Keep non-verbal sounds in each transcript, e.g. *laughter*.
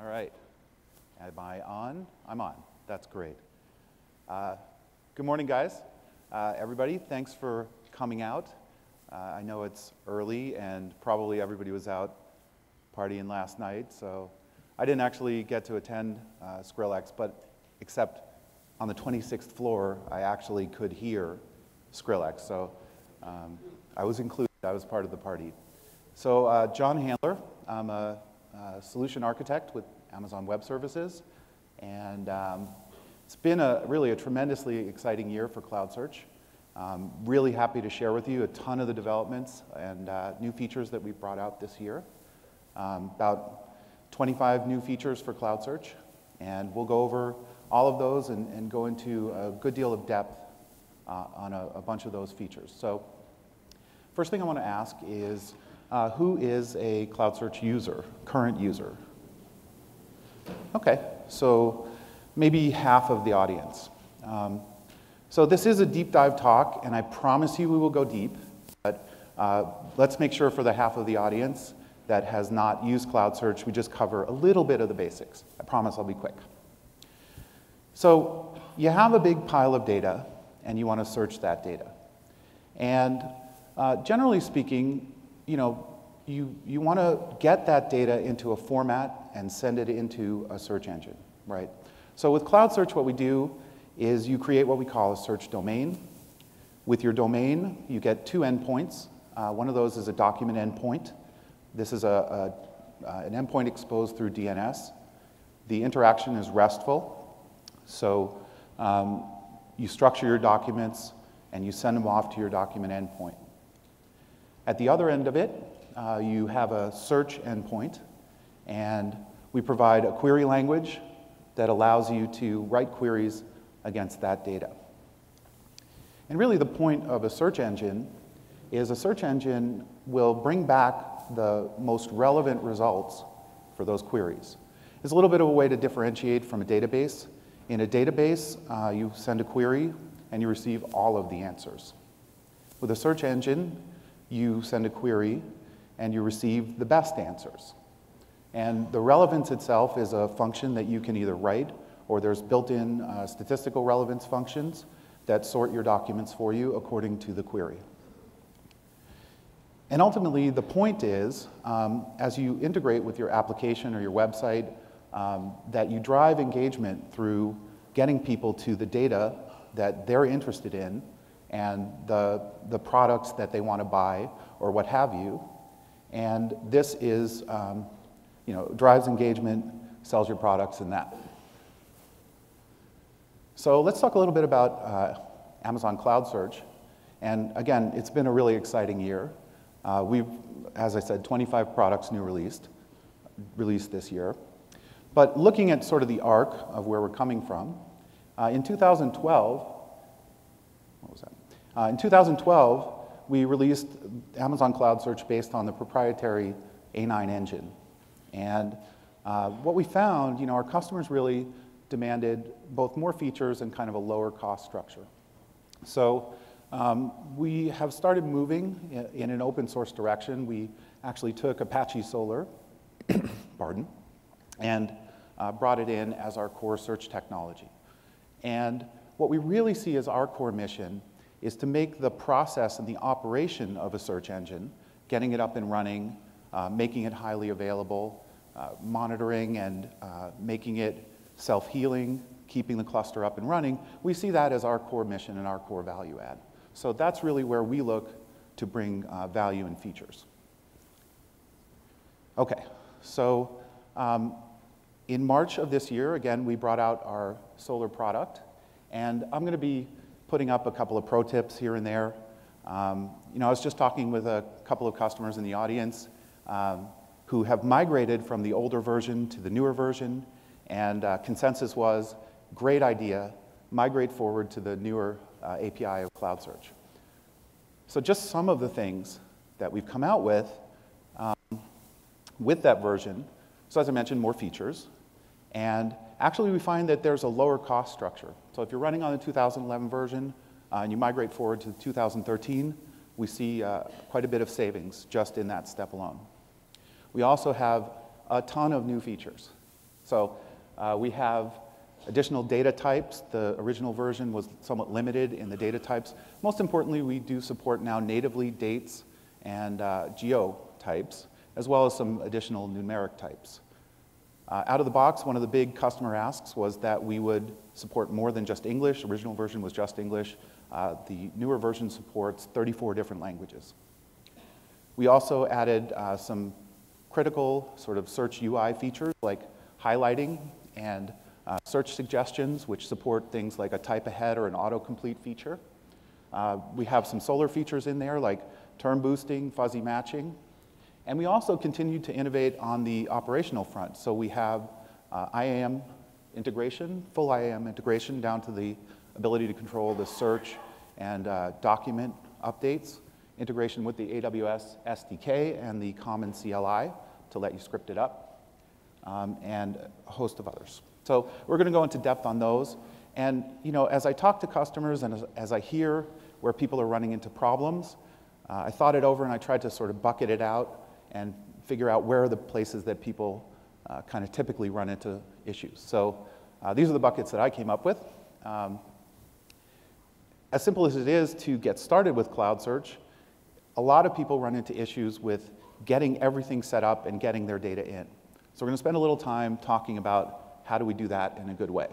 All right. Am I on? I'm on. That's great. Uh, good morning, guys. Uh, everybody, thanks for coming out. Uh, I know it's early and probably everybody was out partying last night, so I didn't actually get to attend uh, Skrillex, but except on the 26th floor, I actually could hear Skrillex. So um, I was included, I was part of the party. So, uh, Jon Handler, I'm a, a, solution architect with Amazon Web Services, and um, it's been a, really a tremendously exciting year for Cloud Search. Um, really happy to share with you a ton of the developments and uh, new features that we've brought out this year. Um, about 25 new features for Cloud Search, and we'll go over all of those and, and go into a good deal of depth uh, on a, a, bunch of those features. So first thing I want to ask is, uh, who is a Cloud Search user, current user? Okay, so maybe half of the audience. Um, so this is a deep dive talk, and I promise you we will go deep, but uh, let's make sure for the half of the audience that has not used Cloud Search, we just cover a little bit of the basics. I promise I'll be quick. So you have a big pile of data, and you want to search that data. And uh, generally speaking, you know, you, you want to get that data into a format and send it into a search engine, right? So with Cloud Search, what we do is you create what we call a search domain. With your domain, you get two endpoints. Uh, one of those is a document endpoint. This is a, a, uh, an endpoint exposed through DNS. The interaction is RESTful, so um, you structure your documents and you send them off to your document endpoint. At the other end of it, uh, you have a search endpoint, and we provide a query language that allows you to write queries against that data. And really, the point of a search engine is a search engine will bring back the most relevant results for those queries. It's a little bit of a way to differentiate from a database in a database, uh, you send a query and you receive all of the answers. With a search engine, you send a query and you receive the best answers. And the relevance itself is a function that you can either write or there's built-in uh, statistical relevance functions that sort your documents for you according to the query. And ultimately, the point is, um, as you integrate with your application or your website um, that you drive engagement through getting people to the data that they're interested in and the, the products that they want to buy or what have you. And this is, um, you know, drives engagement, sells your products, and that. So let's talk a little bit about uh, Amazon Cloud Search. And again, it's been a really exciting year. Uh, we've, as I said, 25 products new released, released this year. But looking at sort of the arc of where we're coming from, uh, in 2012, what was that? Uh, in 2012, we released Amazon Cloud Search based on the proprietary A9 engine. And uh, what we found, you know, our customers really demanded both more features and kind of a lower cost structure. So um, we have started moving in, an open source direction. We actually took Apache Solr, *coughs* pardon, and uh, brought it in as our core search technology. And what we really see as our core mission is to make the process and the operation of a search engine, getting it up and running, uh, making it highly available, uh, monitoring and uh, making it self-healing, keeping the cluster up and running, we see that as our core mission and our core value add. So that's really where we look to bring uh, value and features. Okay, so um, in March of this year, again, we brought out our Solr product, and I'm going to be putting up a couple of pro tips here and there. Um, you know, I was just talking with a couple of customers in the audience um, who have migrated from the older version to the newer version, and uh, consensus was, great idea, migrate forward to the newer uh, API of Cloud Search. So just some of the things that we've come out with um, with that version. So as I mentioned, more features. And actually, we find that there's a lower cost structure. So if you're running on the 2011 version uh, and you migrate forward to 2013, we see uh, quite a bit of savings just in that step alone. We also have a ton of new features. So uh, we have additional data types. The original version was somewhat limited in the data types. Most importantly, we do support now natively dates and uh, geo types, as well as some additional numeric types. Uh, out of the box, one of the big customer asks was that we would support more than just English. Original version was just English. Uh, the newer version supports 34 different languages. We also added uh, some critical sort of search UI features like highlighting and uh, search suggestions, which support things like a type ahead or an autocomplete feature. Uh, we have some Solr features in there like term boosting, fuzzy matching. And we also continue to innovate on the operational front. So we have uh, IAM integration, full IAM integration down to the ability to control the search and uh, document updates, integration with the AWS SDK and the common CLI to let you script it up, um, and a host of others. So we're going to go into depth on those. And you know, as I talk to customers and as, as I hear where people are running into problems, uh, I thought it over and I tried to sort of bucket it out and figure out where are the places that people uh, kind of typically run into issues. So uh, these are the buckets that I came up with. Um, as simple as it is to get started with Cloud Search, a lot of people run into issues with getting everything set up and getting their data in. So we're going to spend a little time talking about how do we do that in a good way?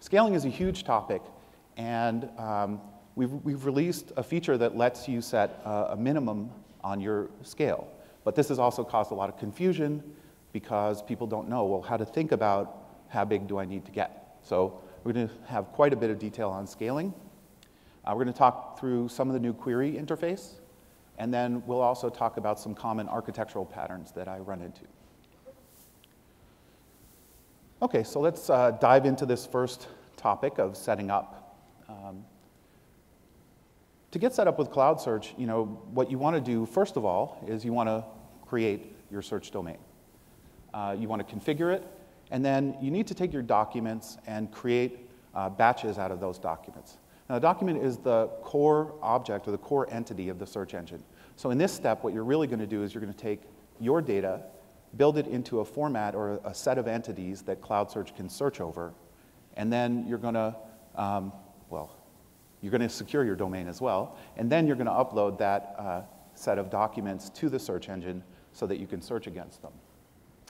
Scaling is a huge topic, and um, we've, we've released a feature that lets you set a, a minimum on your scale. But this has also caused a lot of confusion because people don't know, well, how to think about how big do I need to get. So we're going to have quite a bit of detail on scaling. Uh, we're going to talk through some of the new query interface, and then we'll also talk about some common architectural patterns that I run into. Okay, so let's uh, dive into this first topic of setting up. To get set up with Cloud Search, you know, what you want to do, first of all, is you want to create your search domain. Uh, you want to configure it, and then you need to take your documents and create uh, batches out of those documents. Now, a document is the core object or the core entity of the search engine. So in this step, what you're really going to do is you're going to take your data build it into a format or a set of entities that Cloud Search can search over, and then you're going to, um, well, you're going to secure your domain as well, and then you're going to upload that uh, set of documents to the search engine so that you can search against them.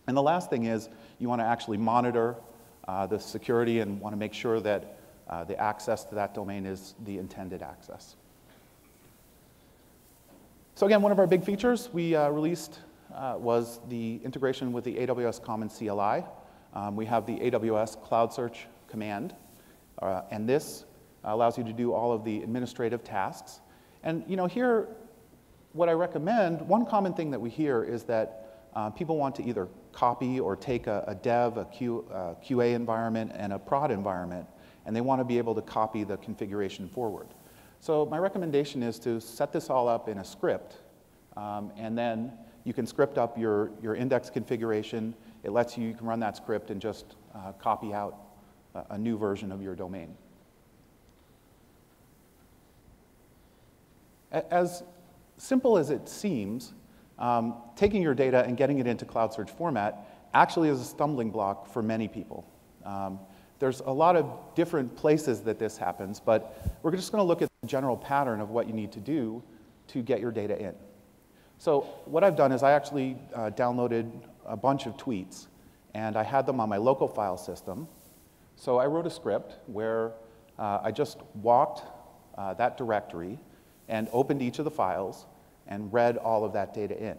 And the last thing is you want to actually monitor uh, the security and want to make sure that uh, the access to that domain is the intended access. So again, one of our big features, we uh, released uh, was the integration with the AWS Common CLI. Um, we have the AWS Cloud Search command, uh, and this allows you to do all of the administrative tasks. And you know, here, what I recommend, one common thing that we hear is that uh, people want to either copy or take a, a dev, a Q, uh, QA environment, and a prod environment, and they want to be able to copy the configuration forward. So my recommendation is to set this all up in a script, um, and then you can script up your, your index configuration. It lets you, you can run that script and just uh, copy out a, a new version of your domain. As simple as it seems, um, taking your data and getting it into Cloud Search format actually is a stumbling block for many people. Um, there's a lot of different places that this happens, but we're just going to look at the general pattern of what you need to do to get your data in. So what I've done is I actually uh, downloaded a bunch of tweets, and I had them on my local file system. So I wrote a script where uh, I just walked uh, that directory and opened each of the files and read all of that data in.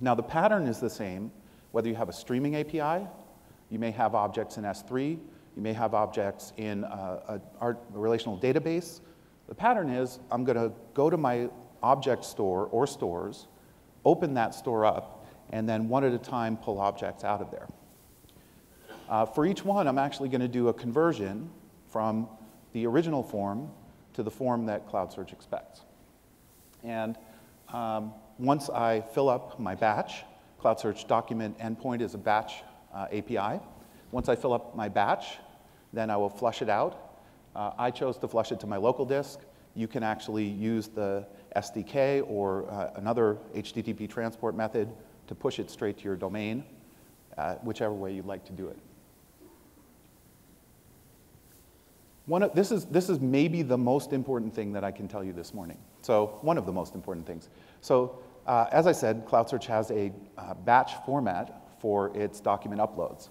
Now the pattern is the same, whether you have a streaming API, you may have objects in S3, you may have objects in a, a, a relational database. The pattern is I'm going to go to my object store or stores, open that store up, and then one at a time pull objects out of there. Uh, for each one, I'm actually going to do a conversion from the original form to the form that Cloud Search expects. And um, once I fill up my batch, Cloud Search document endpoint is a batch uh, API. Once I fill up my batch, then I will flush it out. Uh, I chose to flush it to my local disk. You can actually use the SDK or uh, another HTTP transport method to push it straight to your domain. uh, whichever way you'd like to do it. One of, this, is, this is maybe the most important thing that I can tell you this morning. So, one of the most important things. So, uh, as I said, Cloud Search has a uh, batch format for its document uploads.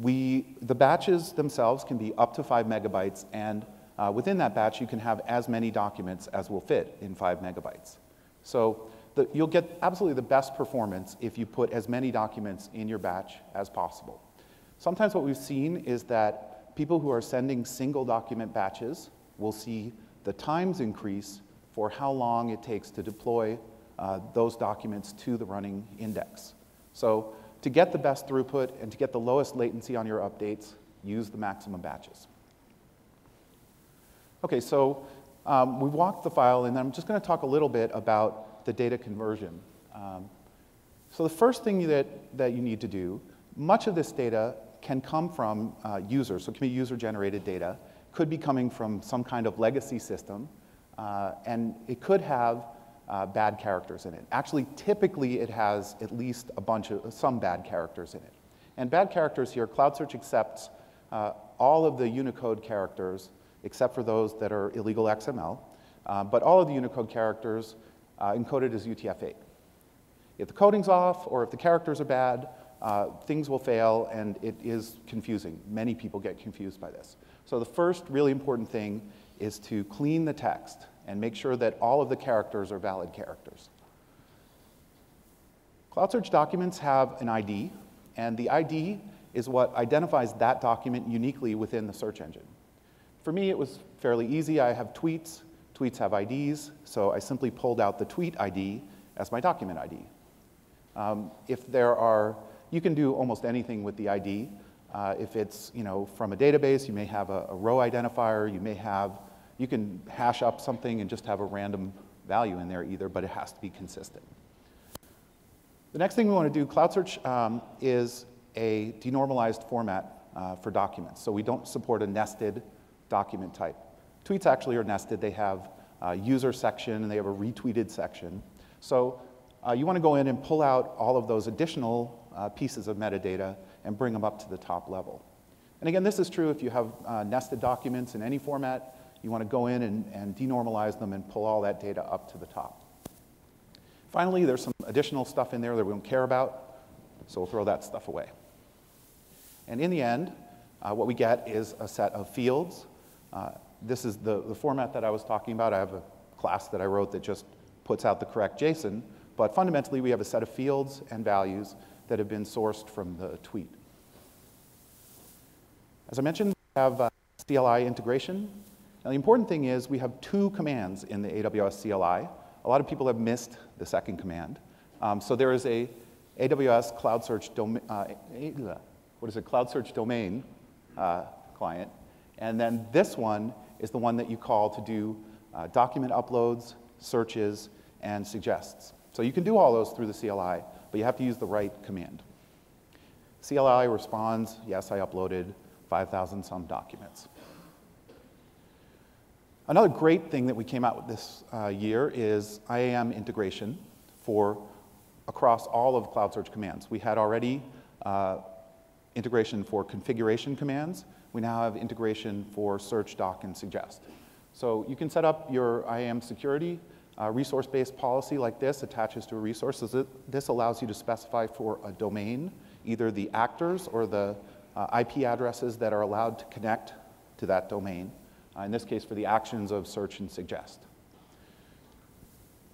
We, the batches themselves can be up to five megabytes, and uh, within that batch, you can have as many documents as will fit in five megabytes. So the, you'll get absolutely the best performance if you put as many documents in your batch as possible. Sometimes what we've seen is that people who are sending single document batches will see the times increase for how long it takes to deploy uh, those documents to the running index. So to get the best throughput and to get the lowest latency on your updates, use the maximum batches. Okay, so um, we walked the file, and I'm just going to talk a little bit about the data conversion. Um, so the first thing that, that you need to do, much of this data can come from uh, users, so it can be user-generated data, could be coming from some kind of legacy system, uh, and it could have uh, bad characters in it. Actually, typically it has at least a bunch of, some bad characters in it. And bad characters here, CloudSearch accepts uh, all of the Unicode characters except for those that are illegal XML, uh, but all of the Unicode characters uh, encoded as UTF-8. If the coding's off or if the characters are bad, uh, things will fail and it is confusing. Many people get confused by this. So the first really important thing is to clean the text and make sure that all of the characters are valid characters. Cloud Search documents have an ID, and the ID is what identifies that document uniquely within the search engine. For me, it was fairly easy. I have tweets. Tweets have IDs, so I simply pulled out the tweet ID as my document ID. Um, if there are, you can do almost anything with the ID. Uh, if it's you know, from a database, you may have a, a row identifier, you may have you can hash up something and just have a random value in there either, but it has to be consistent. The next thing we want to do, Cloud Search um, is a denormalized format uh, for documents. So we don't support a nested document type. Tweets actually are nested. They have a user section and they have a retweeted section. So uh, you want to go in and pull out all of those additional uh, pieces of metadata and bring them up to the top level. And again, this is true if you have uh, nested documents in any format. You want to go in and, and denormalize them and pull all that data up to the top. Finally, there's some additional stuff in there that we don't care about, so we'll throw that stuff away. And in the end, uh, what we get is a set of fields. Uh, this is the, the format that I was talking about. I have a class that I wrote that just puts out the correct JSON, but fundamentally we have a set of fields and values that have been sourced from the tweet. As I mentioned, we have uh, CLI integration. Now, the important thing is we have two commands in the AWS CLI. A lot of people have missed the second command. Um, so there is a AWS Cloud Search domain, uh, what is it, Cloud Search domain uh, client. And then this one is the one that you call to do uh, document uploads, searches, and suggests. So you can do all those through the CLI, but you have to use the right command. CLI responds, yes, I uploaded 5,000 some documents. Another great thing that we came out with this uh, year is IAM integration for across all of Cloud Search commands. We had already uh, integration for configuration commands. We now have integration for search, doc, and suggest. So you can set up your IAM security. Uh, resource-based policy like this attaches to a resource. This allows you to specify for a domain either the actors or the uh, IP addresses that are allowed to connect to that domain uh, in this case for the actions of search and suggest.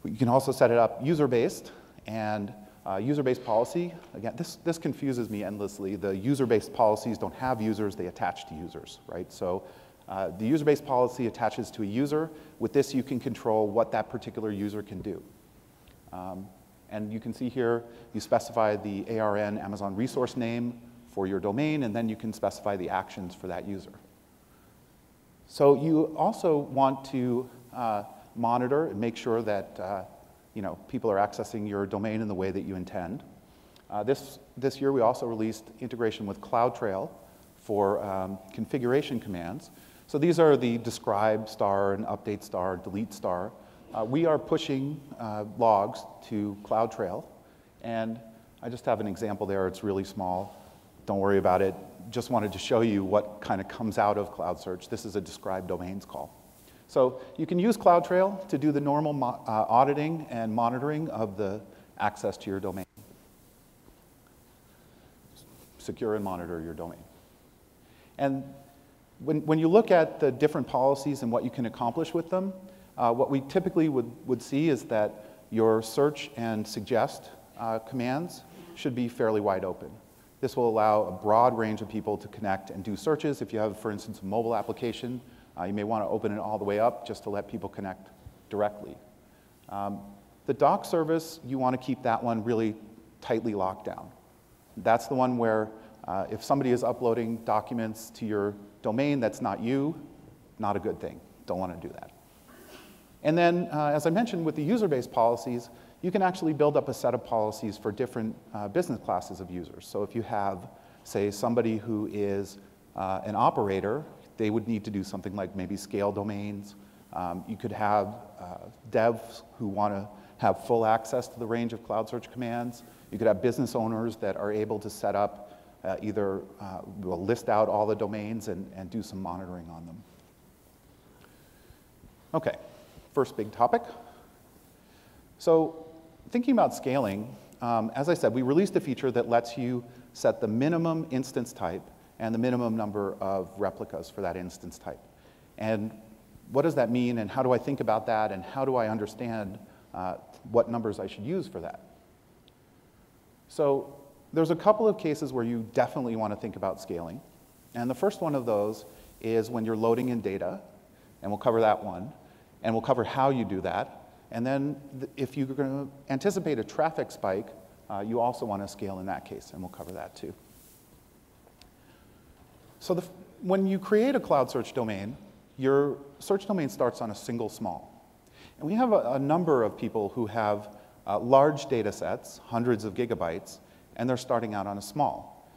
You can also set it up user-based, and uh, user-based policy, again, this, this confuses me endlessly. The user-based policies don't have users, they attach to users, right? So uh, the user-based policy attaches to a user. With this, you can control what that particular user can do. Um, and you can see here, you specify the ARN Amazon resource name for your domain, and then you can specify the actions for that user. So you also want to uh, monitor and make sure that uh, you know, people are accessing your domain in the way that you intend. Uh, this, this year we also released integration with CloudTrail for um, configuration commands. So these are the describe star and update star, delete star. Uh, we are pushing uh, logs to CloudTrail, and I just have an example there. It's really small. Don't worry about it. Just wanted to show you what kind of comes out of Cloud Search. This is a describe domains call. So you can use CloudTrail to do the normal uh, auditing and monitoring of the access to your domain. Secure and monitor your domain. And when, when you look at the different policies and what you can accomplish with them, uh, what we typically would, would see is that your search and suggest uh, commands should be fairly wide open. This will allow a broad range of people to connect and do searches. If you have, for instance, a mobile application, uh, you may want to open it all the way up just to let people connect directly. Um, the doc service, you want to keep that one really tightly locked down. That's the one where uh, if somebody is uploading documents to your domain that's not you, not a good thing. Don't want to do that. And then, uh, as I mentioned, with the user-based policies, you can actually build up a set of policies for different uh, business classes of users. So if you have, say, somebody who is uh, an operator, they would need to do something like maybe scale domains. Um, you could have uh, devs who want to have full access to the range of cloud search commands. You could have business owners that are able to set up uh, either, uh, will list out all the domains and, and do some monitoring on them. Okay, first big topic. So thinking about scaling, um, as I said, we released a feature that lets you set the minimum instance type and the minimum number of replicas for that instance type. And what does that mean, and how do I think about that, and how do I understand uh, what numbers I should use for that? So there's a couple of cases where you definitely want to think about scaling. And the first one of those is when you're loading in data, and we'll cover that one, and we'll cover how you do that. And then if you're going to anticipate a traffic spike, uh, you also want to scale in that case, and we'll cover that too. So the, when you create a cloud search domain, your search domain starts on a single small. And we have a, a number of people who have uh, large data sets, hundreds of gigabytes, and they're starting out on a small.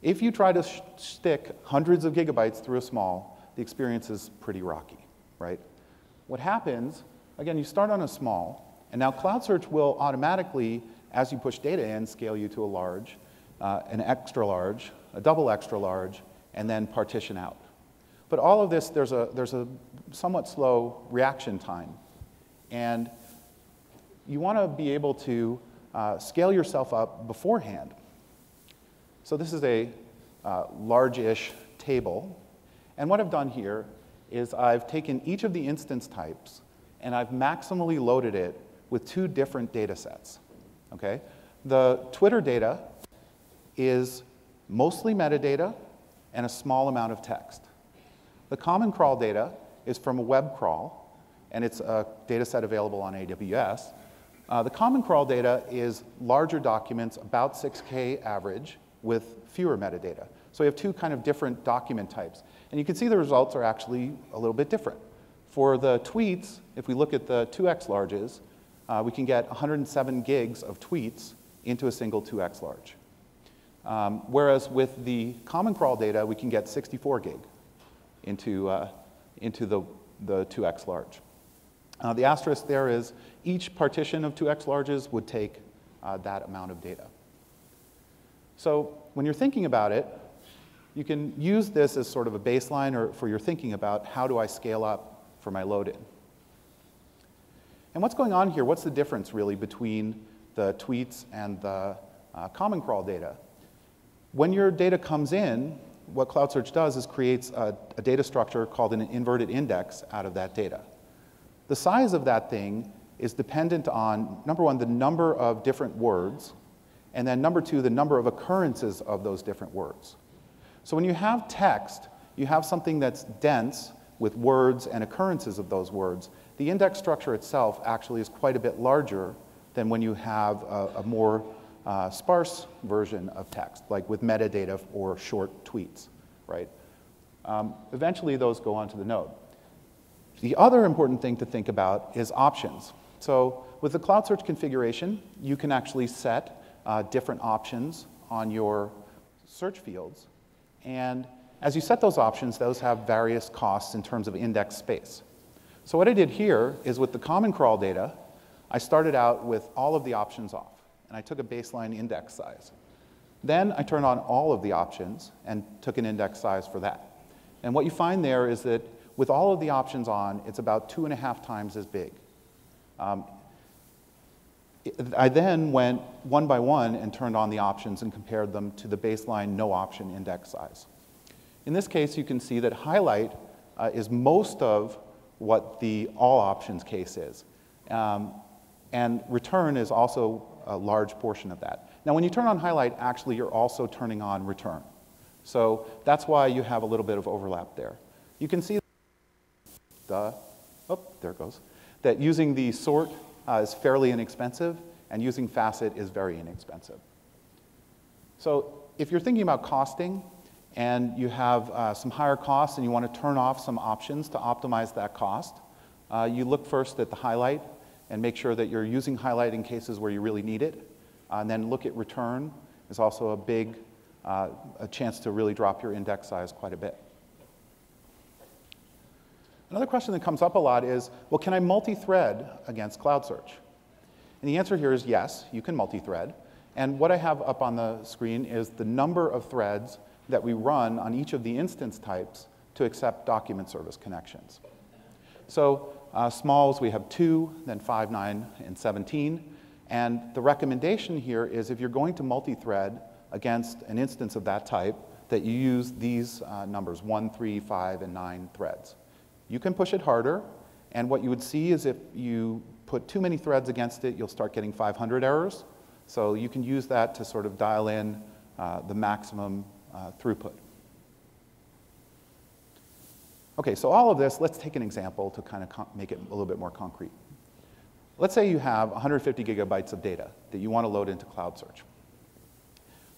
If you try to stick hundreds of gigabytes through a small, the experience is pretty rocky, right? What happens, again, you start on a small, and now Cloud Search will automatically, as you push data in, scale you to a large, uh, an extra large, a double extra large, and then partition out. But all of this, there's a, there's a somewhat slow reaction time. And you want to be able to uh, scale yourself up beforehand. So this is a uh, large-ish table. And what I've done here is I've taken each of the instance types and I've maximally loaded it with two different data sets. Okay? The Twitter data is mostly metadata and a small amount of text. The common crawl data is from a web crawl, and it's a data set available on AWS. Uh, the common crawl data is larger documents, about 6K average, with fewer metadata. So we have two kind of different document types. And you can see the results are actually a little bit different. For the tweets, if we look at the 2x larges, uh, we can get 107 gigs of tweets into a single 2x large. Um, whereas with the common crawl data, we can get 64 gig into, uh, into the, the 2x large. Uh, the asterisk there is each partition of 2x larges would take uh, that amount of data. So when you're thinking about it, you can use this as sort of a baseline or for your thinking about how do I scale up for my load in. And what's going on here? What's the difference really between the tweets and the uh, common crawl data? When your data comes in, what Cloud Search does is creates a, a, data structure called an inverted index out of that data. The size of that thing is dependent on, number one, the number of different words, and then number two, the number of occurrences of those different words. So when you have text, you have something that's dense with words and occurrences of those words. The index structure itself actually is quite a bit larger than when you have a, a more uh, sparse version of text, like with metadata or short tweets, right? Um, eventually, those go onto the node. The other important thing to think about is options. So with the Cloud Search configuration, you can actually set uh, different options on your search fields. And as you set those options, those have various costs in terms of index space. So what I did here is with the common crawl data, I started out with all of the options off. and I took a baseline index size. Then I turned on all of the options and took an index size for that. And what you find there is that with all of the options on, it's about two and a half times as big. Um, I then went one by one and turned on the options and compared them to the baseline no option index size. In this case, you can see that highlight uh, is most of what the all options case is. Um, and return is also a large portion of that. Now, when you turn on highlight, actually, you're also turning on return. So that's why you have a little bit of overlap there. You can see the, oh, there it goes, that using the sort uh, is fairly inexpensive, and using facet is very inexpensive. So if you're thinking about costing, and you have uh, some higher costs and you want to turn off some options to optimize that cost, uh, you look first at the highlight and make sure that you're using highlight in cases where you really need it. Uh, and then look at return is also a big uh, a chance to really drop your index size quite a bit. Another question that comes up a lot is, well, can I multi-thread against Cloud Search? And the answer here is yes, you can multi-thread. And what I have up on the screen is the number of threads that we run on each of the instance types to accept document service connections. So uh, smalls, we have two, then five, nine, and 17. And the recommendation here is if you're going to multi-thread against an instance of that type, that you use these uh, numbers, one, three, five, and nine threads. You can push it harder, and what you would see is if you put too many threads against it, you'll start getting 500 errors. So you can use that to sort of dial in uh, the maximum uh, throughput. Okay, so all of this, let's take an example to kind of make it a little bit more concrete. Let's say you have 150 gigabytes of data that you want to load into Cloud Search.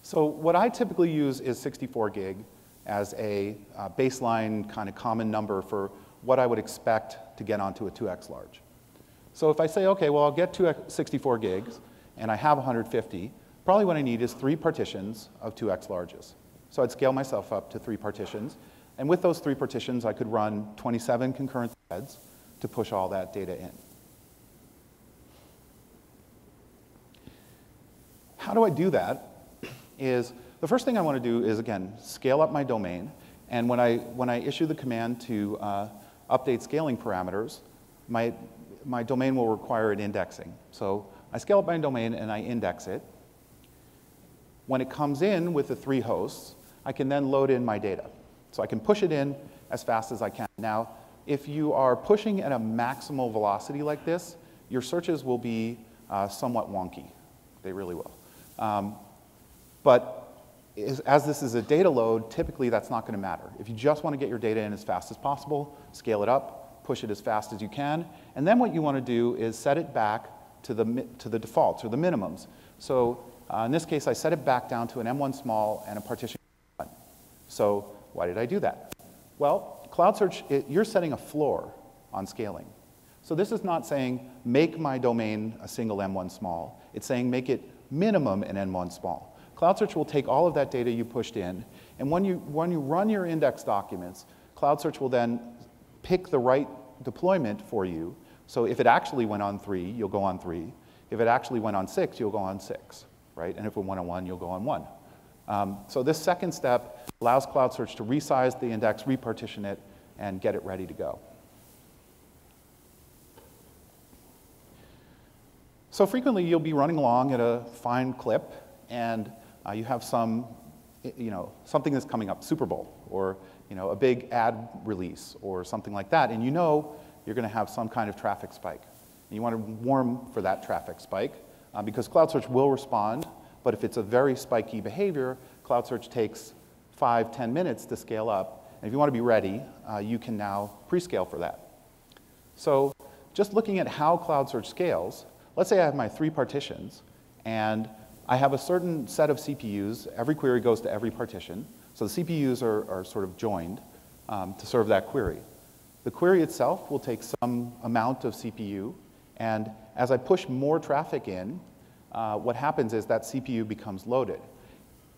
So what I typically use is 64 gig as a uh, baseline kind of common number for what I would expect to get onto a 2x large. So if I say, okay, well, I'll get two 64 gigs, and I have 150, probably what I need is three partitions of 2x larges. So I'd scale myself up to three partitions. And with those three partitions, I could run 27 concurrent threads to push all that data in. How do I do that? Is the first thing I want to do is, again, scale up my domain. And when I, when I issue the command to uh, update scaling parameters, my, my domain will require an indexing. So I scale up my domain and I index it. When it comes in with the three hosts, I can then load in my data. So I can push it in as fast as I can. Now, if you are pushing at a maximal velocity like this, your searches will be uh, somewhat wonky. They really will. Um, but as this is a data load, typically that's not going to matter. If you just want to get your data in as fast as possible, scale it up, push it as fast as you can, and then what you want to do is set it back to the, to the defaults or the minimums. So uh, in this case, I set it back down to an M1 small and a partition so why did I do that? Well, Cloud Search, it, you're setting a floor on scaling. So this is not saying make my domain a single M1 small. It's saying make it minimum an M1 small. Cloud Search will take all of that data you pushed in, and when you, when you run your index documents, Cloud Search will then pick the right deployment for you. So if it actually went on three, you'll go on three. If it actually went on six, you'll go on six, right? And if it went on one, you'll go on one. Um, so this second step allows Cloud Search to resize the index, repartition it, and get it ready to go. So frequently you'll be running along at a fine clip and uh, you have some, you know, something that's coming up, Super Bowl, or you know, a big ad release or something like that, and you know you're going to have some kind of traffic spike. And you want to warm for that traffic spike uh, because Cloud Search will respond but if it's a very spiky behavior, Cloud Search takes five, ten minutes to scale up. And if you want to be ready, uh, you can now pre-scale for that. So just looking at how Cloud Search scales, let's say I have my three partitions, and I have a certain set of CPUs. Every query goes to every partition. So the CPUs are, are sort of joined um, to serve that query. The query itself will take some amount of CPU, and as I push more traffic in, uh, what happens is that CPU becomes loaded.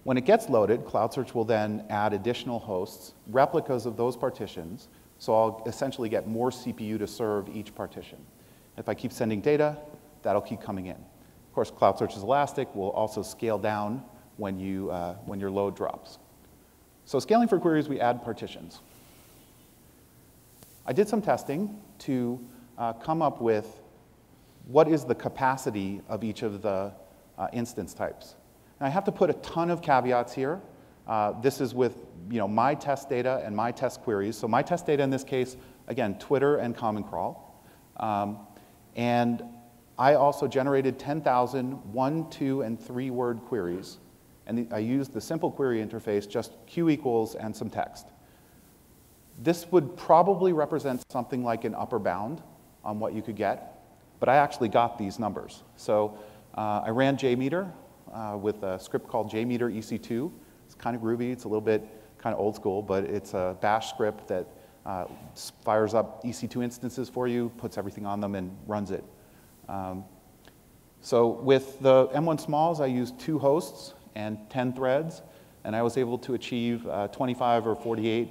When it gets loaded, Cloud Search will then add additional hosts, replicas of those partitions, so I'll essentially get more CPU to serve each partition. If I keep sending data, that'll keep coming in. Of course, Cloud Search is elastic, will also scale down when, you, uh, when your load drops. So scaling for queries, we add partitions. I did some testing to uh, come up with what is the capacity of each of the uh, instance types. And I have to put a ton of caveats here. Uh, this is with you know, my test data and my test queries. So my test data in this case, again, Twitter and Common Crawl. Um, and I also generated 10,000 one, two, and three word queries. And I used the simple query interface, just Q equals and some text. This would probably represent something like an upper bound on what you could get, but I actually got these numbers. So uh, I ran JMeter uh, with a script called JMeter EC2. It's kind of groovy, it's a little bit kind of old school, but it's a bash script that uh, fires up EC2 instances for you, puts everything on them, and runs it. Um, so with the M1 Smalls, I used two hosts and 10 threads, and I was able to achieve uh, 25 or 48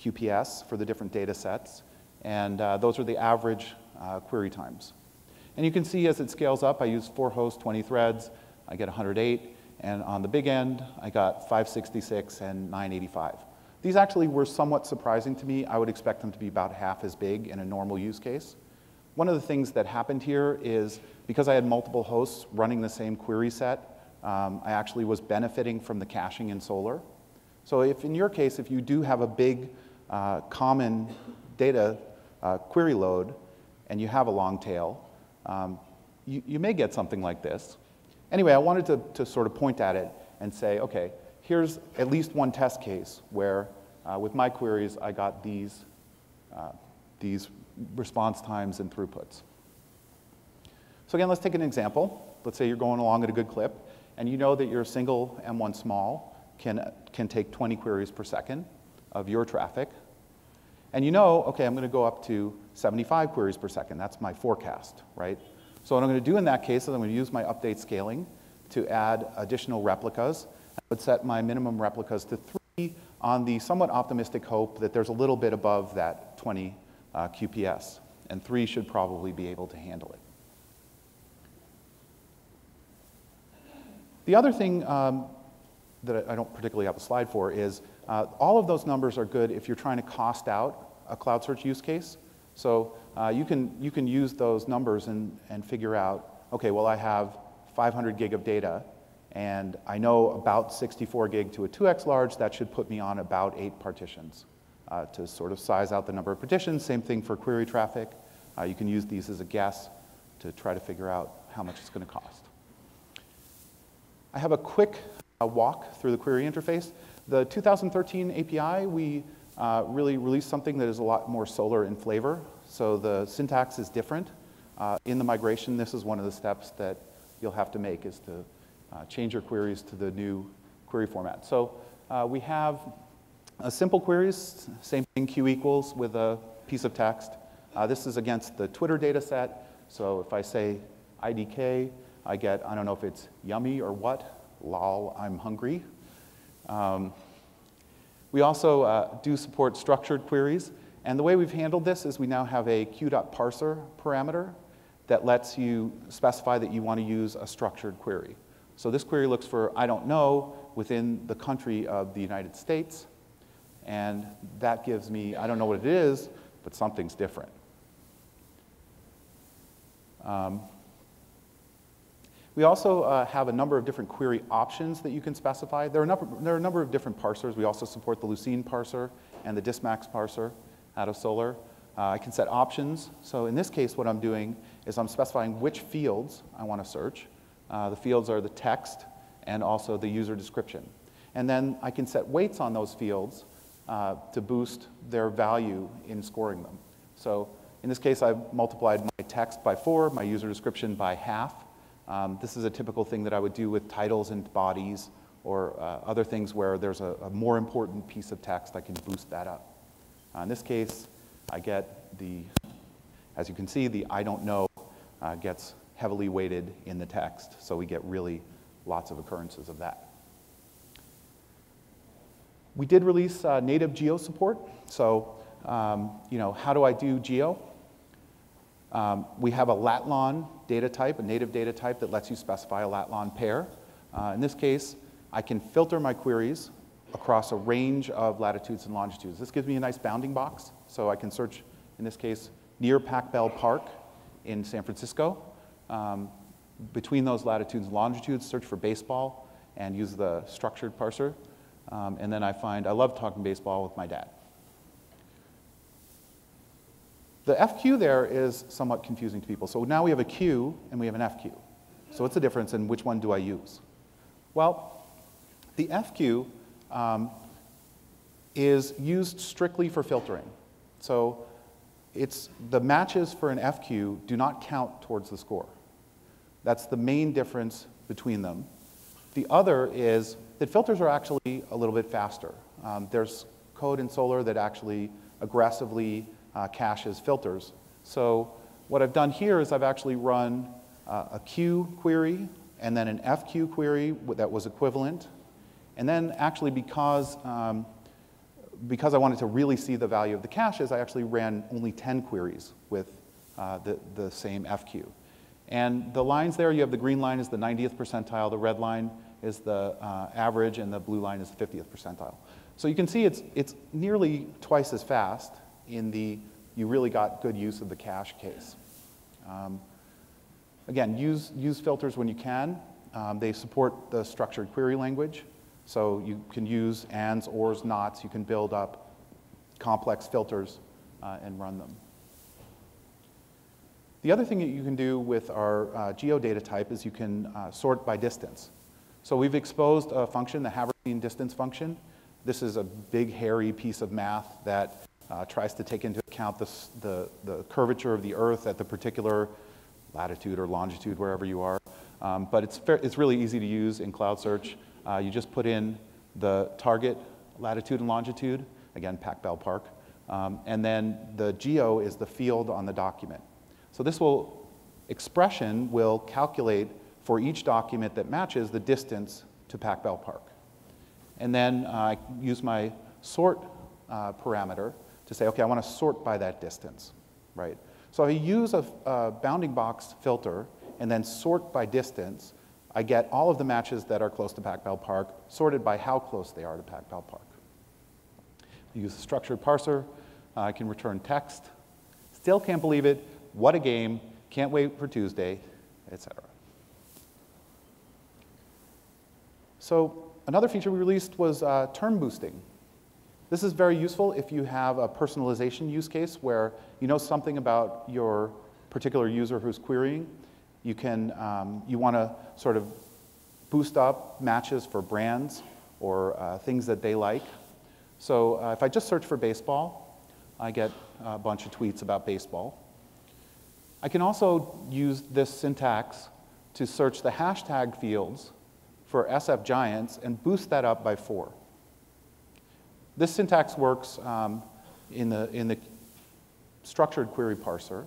QPS for the different data sets, and uh, those are the average uh, query times. And you can see as it scales up, I use four hosts, 20 threads, I get 108, and on the big end, I got 566 and 985. These actually were somewhat surprising to me. I would expect them to be about half as big in a normal use case. One of the things that happened here is because I had multiple hosts running the same query set, um, I actually was benefiting from the caching in Solr. So if in your case, if you do have a big uh, common data uh, query load and you have a long tail, um, you, you may get something like this. Anyway, I wanted to, to sort of point at it and say, okay, here's at least one test case where uh, with my queries I got these, uh, these response times and throughputs. So again, let's take an example. Let's say you're going along at a good clip and you know that your single M1 small can, can take 20 queries per second of your traffic. And you know, okay, I'm going to go up to 75 queries per second. That's my forecast, right? So what I'm going to do in that case is I'm going to use my update scaling to add additional replicas. I would set my minimum replicas to three on the somewhat optimistic hope that there's a little bit above that 20 uh, QPS. And three should probably be able to handle it. The other thing um, that I don't particularly have a slide for is uh, all of those numbers are good if you're trying to cost out a cloud search use case. So uh, you, can, you can use those numbers and, and figure out, okay, well, I have 500 gig of data, and I know about 64 gig to a 2x large, that should put me on about eight partitions. Uh, to sort of size out the number of partitions, same thing for query traffic. Uh, you can use these as a guess to try to figure out how much it's going to cost. I have a quick uh, walk through the query interface. The 2013 API, we uh, really released something that is a lot more Solr in flavor. So the syntax is different. Uh, in the migration, this is one of the steps that you'll have to make is to uh, change your queries to the new query format. So we have simple queries, same thing, Q equals with a piece of text. Uh, this is against the Twitter data set. So if I say IDK, I get, I don't know if it's yummy or what, lol, I'm hungry. Um, we also uh, do support structured queries. And the way we've handled this is we now have a q.parser parameter that lets you specify that you want to use a structured query. So this query looks for I don't know within the country of the United States. And that gives me, I don't know what it is, but something's different. Um, we also uh, have a number of different query options that you can specify. There are, number, there are a number of different parsers. We also support the Lucene parser and the Dismax parser out of Solr. Uh, I can set options. So in this case, what I'm doing is I'm specifying which fields I want to search. Uh, the fields are the text and also the user description. And then I can set weights on those fields uh, to boost their value in scoring them. So in this case, I've multiplied my text by four, my user description by half, um, this is a typical thing that I would do with titles and bodies or uh, other things where there's a, a, more important piece of text, I can boost that up. Uh, in this case, I get the, as you can see, the I don't know uh, gets heavily weighted in the text, so we get really lots of occurrences of that. We did release uh, native geo support, so um, you know, how do I do geo? Um, we have a latlon data type, a native data type that lets you specify a latlon pair. Uh, in this case, I can filter my queries across a range of latitudes and longitudes. This gives me a nice bounding box, so I can search, in this case, near Pac Bell Park in San Francisco. Um, between those latitudes and longitudes, search for baseball and use the structured parser. Um, and then I find I love talking baseball with my dad. The FQ there is somewhat confusing to people. So now we have a Q and we have an FQ. So what's the difference and which one do I use? Well, the FQ um, is used strictly for filtering. So it's the matches for an FQ do not count towards the score. That's the main difference between them. The other is that filters are actually a little bit faster. Um, there's code in Solr that actually aggressively uh, caches filters. So what I've done here is I've actually run uh, a Q query and then an FQ query that was equivalent. And then actually because, um, because I wanted to really see the value of the caches, I actually ran only 10 queries with uh, the, the same FQ. And the lines there, you have the green line is the 90th percentile, the red line is the uh, average, and the blue line is the 50th percentile. So you can see it's, it's nearly twice as fast in the you really got good use of the cache case. Um, again, use, use filters when you can. Um, they support the structured query language, so you can use ands, ors, nots. You can build up complex filters uh, and run them. The other thing that you can do with our uh, geodata type is you can uh, sort by distance. So we've exposed a function, the Haversine distance function. This is a big, hairy piece of math that uh, tries to take into account the, the curvature of the Earth at the particular latitude or longitude, wherever you are. Um, but it's, fair, it's really easy to use in Cloud Search. Uh, you just put in the target latitude and longitude, again, Pac Bell Park, um, and then the geo is the field on the document. So this will, expression will calculate for each document that matches the distance to Pac Bell Park. And then uh, I use my sort uh, parameter to say, okay, I want to sort by that distance, right? So if I use a, a bounding box filter and then sort by distance, I get all of the matches that are close to Pac Bell Park sorted by how close they are to Pac Bell Park. I use a structured parser. Uh, I can return text. Still can't believe it. What a game. Can't wait for Tuesday, etc. So another feature we released was uh, term boosting. This is very useful if you have a personalization use case where you know something about your particular user who's querying. You can, um, you want to sort of boost up matches for brands or uh, things that they like. So uh, if I just search for baseball, I get a bunch of tweets about baseball. I can also use this syntax to search the hashtag fields for SF Giants and boost that up by four. This syntax works um, in, the, in the structured query parser.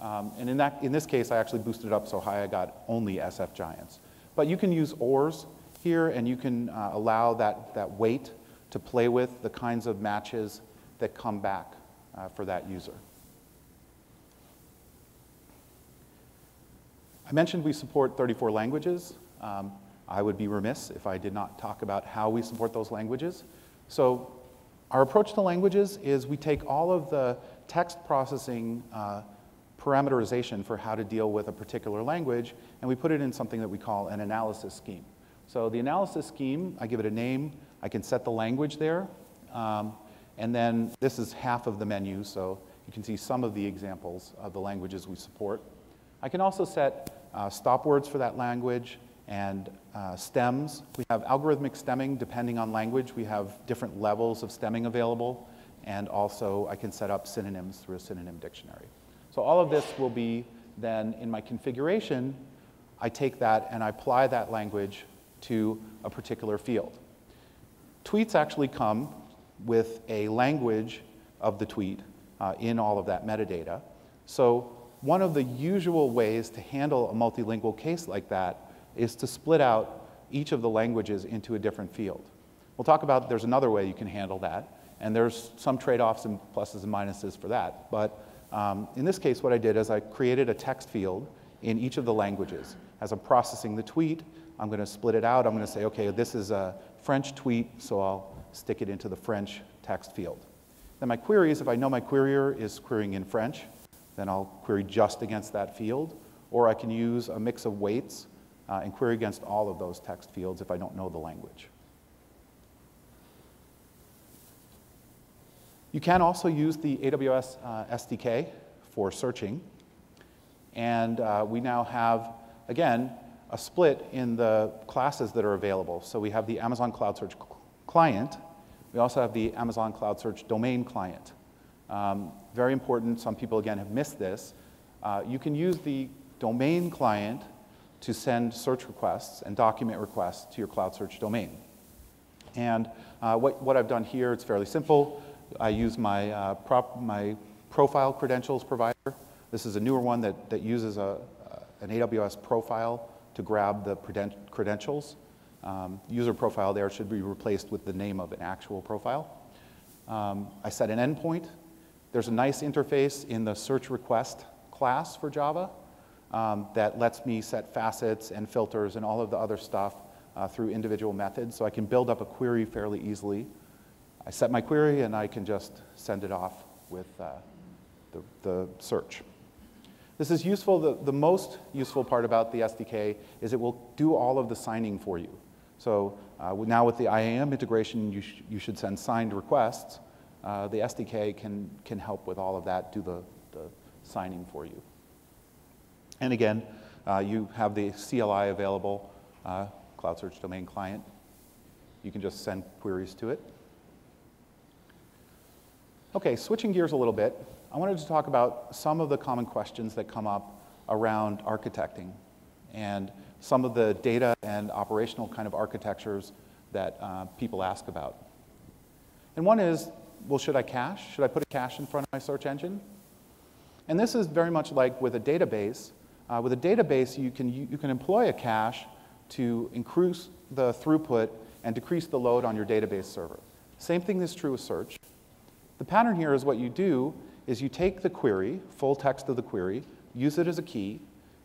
Um, and in, that, in this case, I actually boosted it up so high I got only SF Giants. But you can use ORs here, and you can uh, allow that, that weight to play with the kinds of matches that come back uh, for that user. I mentioned we support 34 languages. Um, I would be remiss if I did not talk about how we support those languages. So our approach to languages is we take all of the text processing uh, parameterization for how to deal with a particular language, and we put it in something that we call an analysis scheme. So the analysis scheme, I give it a name, I can set the language there, um, and then this is half of the menu, so you can see some of the examples of the languages we support. I can also set uh, stop words for that language and uh, stems. We have algorithmic stemming depending on language. We have different levels of stemming available. And also, I can set up synonyms through a synonym dictionary. So all of this will be then in my configuration, I take that and I apply that language to a particular field. Tweets actually come with a language of the tweet uh, in all of that metadata. So one of the usual ways to handle a multilingual case like that is to split out each of the languages into a different field. We'll talk about there's another way you can handle that, and there's some trade-offs and pluses and minuses for that. But um, in this case, what I did is I created a text field in each of the languages. As I'm processing the tweet, I'm going to split it out. I'm going to say, okay, this is a French tweet, so I'll stick it into the French text field. Then my queries, if I know my querier is querying in French, then I'll query just against that field. Or I can use a mix of weights uh, and query against all of those text fields if I don't know the language. You can also use the AWS uh, SDK for searching. And uh, we now have, again, a split in the classes that are available. So we have the Amazon Cloud Search client. We also have the Amazon Cloud Search domain client. Um, very important, some people again have missed this. Uh, you can use the domain client to send search requests and document requests to your Cloud Search domain. And uh, what, what I've done here, it's fairly simple. I use my, uh, prop, my profile credentials provider. This is a newer one that, that uses a, an AWS profile to grab the credentials. Um, user profile there should be replaced with the name of an actual profile. Um, I set an endpoint. There's a nice interface in the search request class for Java um, that lets me set facets and filters and all of the other stuff uh, through individual methods. So I can build up a query fairly easily. I set my query and I can just send it off with uh, the, the search. This is useful. The, the most useful part about the SDK is it will do all of the signing for you. So uh, now with the IAM integration, you, sh you should send signed requests. Uh, the SDK can, can help with all of that, do the, the signing for you. And again, uh, you have the CLI available, uh, Cloud Search Domain Client. You can just send queries to it. Okay, switching gears a little bit, I wanted to talk about some of the common questions that come up around architecting and some of the data and operational kind of architectures that uh, people ask about. And one is, well, should I cache? Should I put a cache in front of my search engine? And this is very much like with a database. Uh, with a database, you can, you, you can employ a cache to increase the throughput and decrease the load on your database server. Same thing is true with search. The pattern here is what you do is you take the query, full text of the query, use it as a key,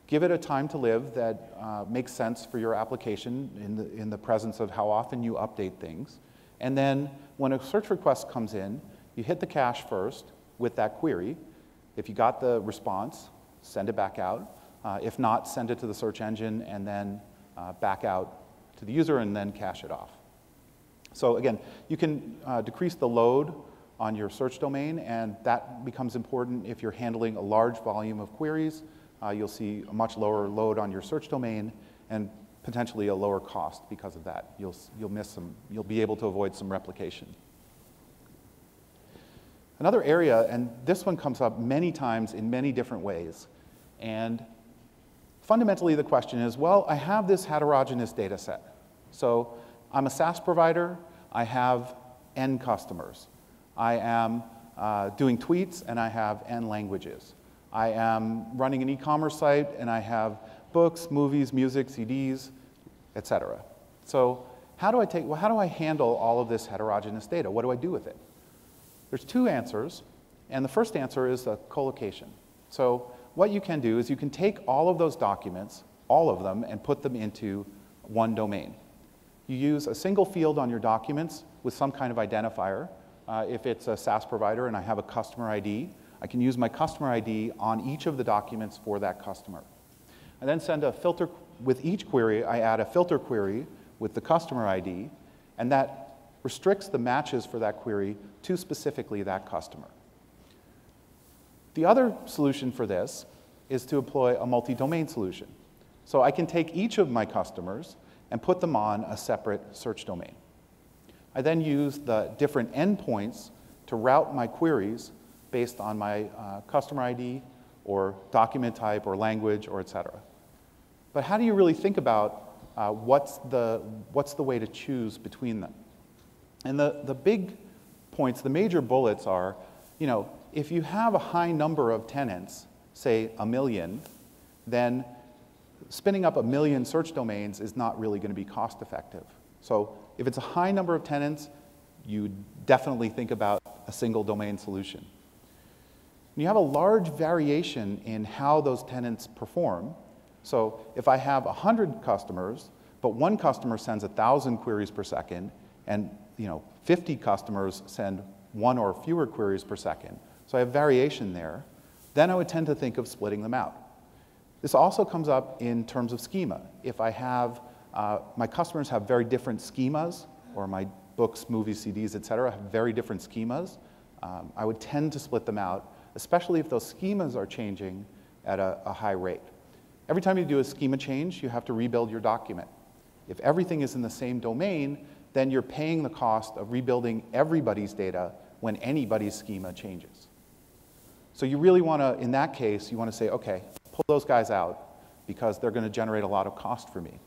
give it a time to live that uh, makes sense for your application in the, in the presence of how often you update things. And then when a search request comes in, you hit the cache first with that query. If you got the response, send it back out. Uh, if not, send it to the search engine and then uh, back out to the user and then cache it off. So again, you can uh, decrease the load on your search domain, and that becomes important if you're handling a large volume of queries. Uh, you'll see a much lower load on your search domain and potentially a lower cost because of that. You'll, you'll miss some, you'll be able to avoid some replication. Another area, and this one comes up many times in many different ways, and fundamentally the question is, well, I have this heterogeneous data set. So I'm a SaaS provider, I have N customers. I am uh, doing tweets and I have N languages. I am running an e-commerce site and I have books, movies, music, CDs, etc. So how do I take, well, how do I handle all of this heterogeneous data? What do I do with it? There's two answers, and the first answer is a colocation. So what you can do is you can take all of those documents, all of them, and put them into one domain. You use a single field on your documents with some kind of identifier, uh, if it's a SaaS provider and I have a customer ID, I can use my customer ID on each of the documents for that customer. I then send a filter, with each query, I add a filter query with the customer ID, and that restricts the matches for that query to specifically that customer. The other solution for this is to employ a multi-domain solution. So I can take each of my customers and put them on a separate search domain. I then use the different endpoints to route my queries based on my uh, customer ID or document type or language or et cetera. But how do you really think about uh, what's, the, what's the way to choose between them? And the, the big points, the major bullets are, you know, if you have a high number of tenants, say a million, then spinning up a million search domains is not really going to be cost effective. So if it's a high number of tenants, you definitely think about a single domain solution. You have a large variation in how those tenants perform, so if I have 100 customers, but one customer sends 1,000 queries per second, and you know, 50 customers send one or fewer queries per second, so I have variation there, then I would tend to think of splitting them out. This also comes up in terms of schema. If I have, uh, my customers have very different schemas, or my books, movies, CDs, et cetera, have very different schemas, um, I would tend to split them out, especially if those schemas are changing at a, a high rate. Every time you do a schema change, you have to rebuild your document. If everything is in the same domain, then you're paying the cost of rebuilding everybody's data when anybody's schema changes. So you really want to, in that case, you want to say, okay, pull those guys out because they're going to generate a lot of cost for me.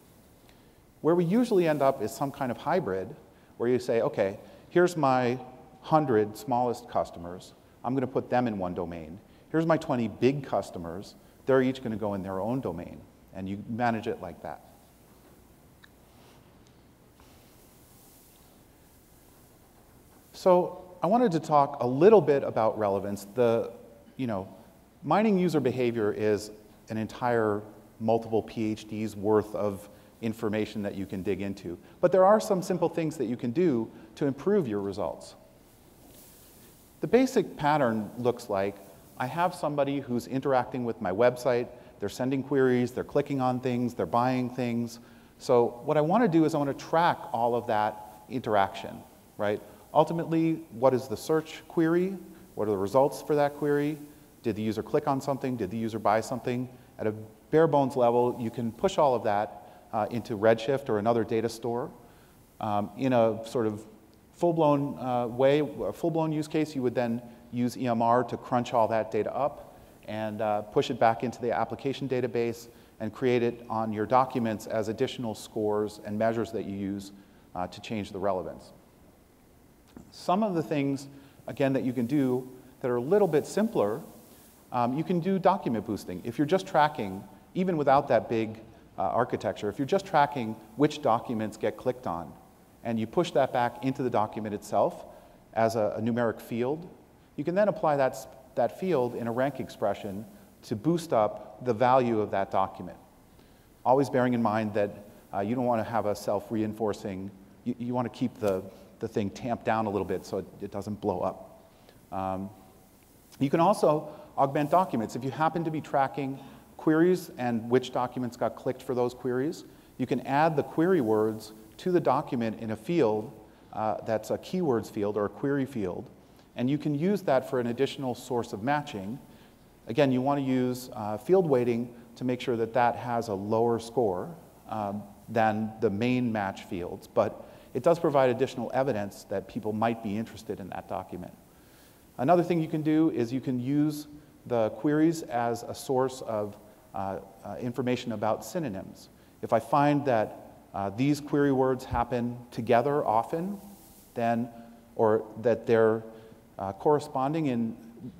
Where we usually end up is some kind of hybrid where you say, okay, here's my 100 smallest customers. I'm going to put them in one domain. Here's my 20 big customers. They're each going to go in their own domain. And you manage it like that. So I wanted to talk a little bit about relevance. The, you know, mining user behavior is an entire multiple PhDs worth of information that you can dig into. But there are some simple things that you can do to improve your results. The basic pattern looks like I have somebody who's interacting with my website, they're sending queries, they're clicking on things, they're buying things. So what I want to do is I want to track all of that interaction, right? Ultimately, what is the search query? What are the results for that query? Did the user click on something? Did the user buy something? At a bare bones level, you can push all of that uh, into Redshift or another data store. Um, in a sort of full-blown uh, way, a full-blown use case, you would then use EMR to crunch all that data up and uh, push it back into the application database and create it on your documents as additional scores and measures that you use uh, to change the relevance. Some of the things, again, that you can do that are a little bit simpler, um, you can do document boosting. If you're just tracking, even without that big uh, architecture, if you're just tracking which documents get clicked on, and you push that back into the document itself as a, a numeric field, you can then apply that, that field in a rank expression to boost up the value of that document. Always bearing in mind that uh, you don't want to have a self-reinforcing, you, you want to keep the, the thing tamped down a little bit so it, it doesn't blow up. Um, you can also augment documents. If you happen to be tracking queries and which documents got clicked for those queries, you can add the query words to the document in a field uh, that's a keywords field or a query field, and you can use that for an additional source of matching. Again, you want to use uh, field weighting to make sure that that has a lower score um, than the main match fields, but it does provide additional evidence that people might be interested in that document. Another thing you can do is you can use the queries as a source of uh, uh, information about synonyms. If I find that uh, these query words happen together often, then, or that they're uh, corresponding in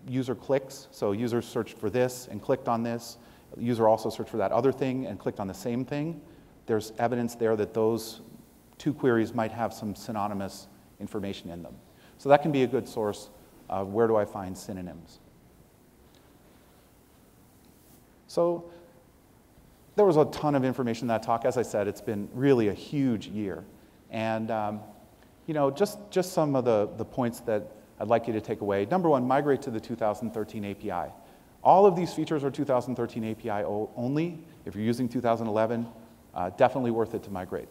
user clicks. So user searched for this and clicked on this. User also searched for that other thing and clicked on the same thing. There's evidence there that those two queries might have some synonymous information in them. So that can be a good source of where do I find synonyms. So there was a ton of information in that talk. As I said, it's been really a huge year. And um, you know, just, just some of the, the points that I'd like you to take away. Number one, migrate to the 2013 API. All of these features are 2013 API only. If you're using 2011, uh, definitely worth it to migrate.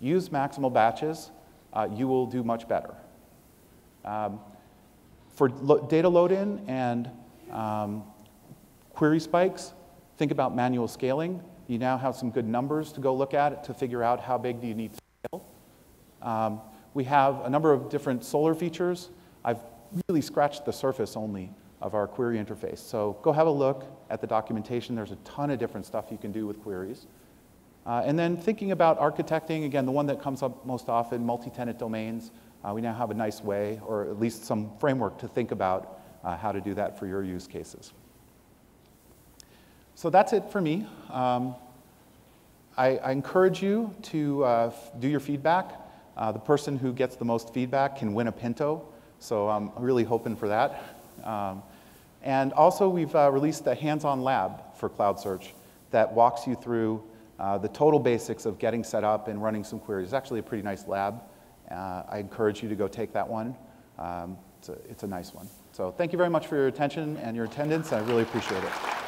Use maximal batches. Uh, you will do much better. Um, for lo data load-in and um, query spikes, think about manual scaling. You now have some good numbers to go look at to figure out how big do you need to scale. Um, we have a number of different Solr features. I've really scratched the surface only of our query interface. So go have a look at the documentation. There's a ton of different stuff you can do with queries. Uh, and then thinking about architecting, again, the one that comes up most often, multi-tenant domains. Uh, we now have a nice way, or at least some framework to think about uh, how to do that for your use cases. So that's it for me. Um, I, I, encourage you to uh, do your feedback. Uh, the person who gets the most feedback can win a Pinto, so I'm really hoping for that. Um, And also, we've uh, released a hands-on lab for Cloud Search that walks you through uh, the total basics of getting set up and running some queries. It's actually a pretty nice lab. Uh, I encourage you to go take that one. Um, it's, a, it's a nice one. So thank you very much for your attention and your attendance. I really appreciate it.